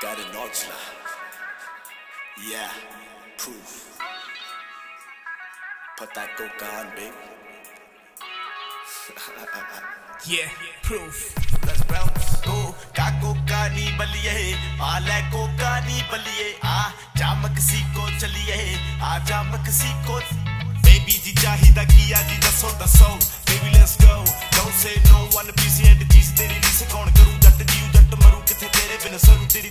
Fred and Nordschler. Yeah, proof. Put that coke on, baby. Yeah, proof. Let's bounce. को का Coca नी बलिए आ ले Coca नी बलिए आ जामक सी को चलिए आ जामक सी को बेबी जी चाहिदा किया जी दसो दसो baby let's go don't say no one piece and चीज़ तेरी रीस कौन करू जट जीव जट मरू किथे तेरे बिन सरू तेरी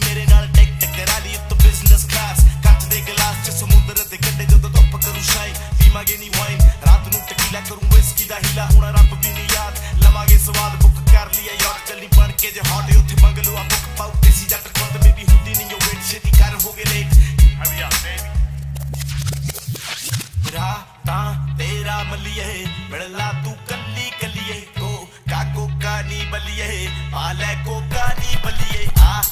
ਦਾ ਹੀਲਾ ਹੁਣ ਰੱਬ ਵੀ ਨੀ ਯਾਦ ਲਵਾਂਗੇ ਸਵਾਦ ਬੁੱਕ ਕਰ ਲਿਆ ਯਾਰ ਚੱਲੀ ਬਣ ਕੇ ਜੇ ਹੌਟ ਉੱਥੇ ਬੰਗਲੂ ਆ ਬੁੱਕ ਪਾਉ ਦੇਸੀ ਜੱਟ ਖੁਦ ਬੇਬੀ ਹੁੰਦੀ ਨਹੀਂ ਉਹ ਵੇਟ ਛੇਤੀ ਕਰ ਹੋ ਗਏ ਲੇਟ ਹਰੀ ਆ ਬੇਬੀ ਤਾਂ ਤੇਰਾ ਮਲੀਏ ਮਿਲਣਾ ਤੂੰ ਕੱਲੀ ਕੱਲੀਏ ਕੋ ਕਾਕੋ ਕਾਨੀ ਬਲੀਏ ਆ ਲੈ ਕੋਕਾ ਨੀ ਬਲੀਏ ਆ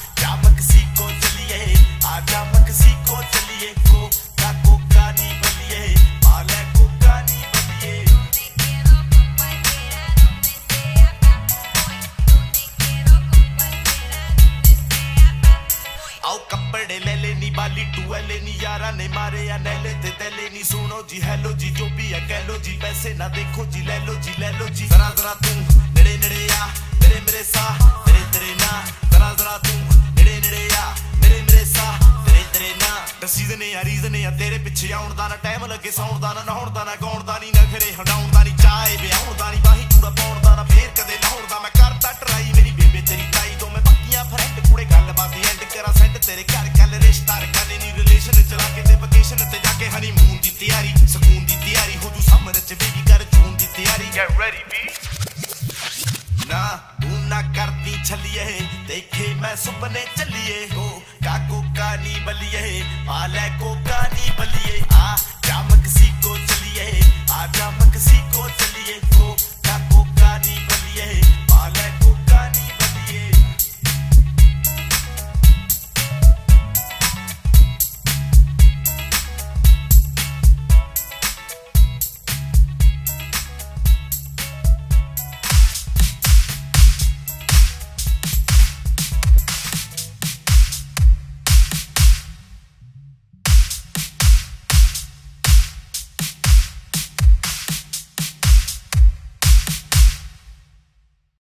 ਲੈ ਲੈ ਨੀ ਯਾਰਾਂ ਨੇ ਮਾਰੇ ਆ ਨੈਲੇ ਤੇ ਤੈਲੇ ਨੀ। ਸੁਣੋ ਜੀ ਹੈਲੋ ਜੀ, ਜੋ ਵੀ ਆ ਕਹਿ ਲੋ ਜੀ, ਪੈਸੇ ਨਾ ਦੇਖੋ ਜੀ, ਲੈ ਲੋ ਜੀ, ਲੈ ਲੋ ਜੀ। ਜ਼ਰਾ ਜ਼ਰਾ ਤੂੰ, ਨੇੜੇ ਨੇੜੇ ਆ, ਮੇਰੇ ਮੇਰੇ ਸਾਹ ਤੇਰੇ ਤੇਰੇ ਨਾ। ਜ਼ਰਾ ਜ਼ਰਾ ਤੂੰ, ਨੇੜੇ ਨੇੜੇ ਆ, ਮੇਰੇ ਮੇਰੇ ਸਾਹ ਤੇਰੇ ਤੇਰੇ ਨਾ। ਦਸੀਦ ਆ, ਰੀਜ਼ਨ ਆ, ਤੇਰੇ ਪਿੱਛੇ ਆਉਣ ਦਾ ਨਾ ਟਾਈਮ ਲੱਗੇ, ਸੌਣ ਦਾ ਨਾ, ਨਹਾਉਣ ਦਾ ਨਾ get ready, B. ना ना करती चलिए देखे मैं सुपने चलिए। हो काको कानी बलिए आले को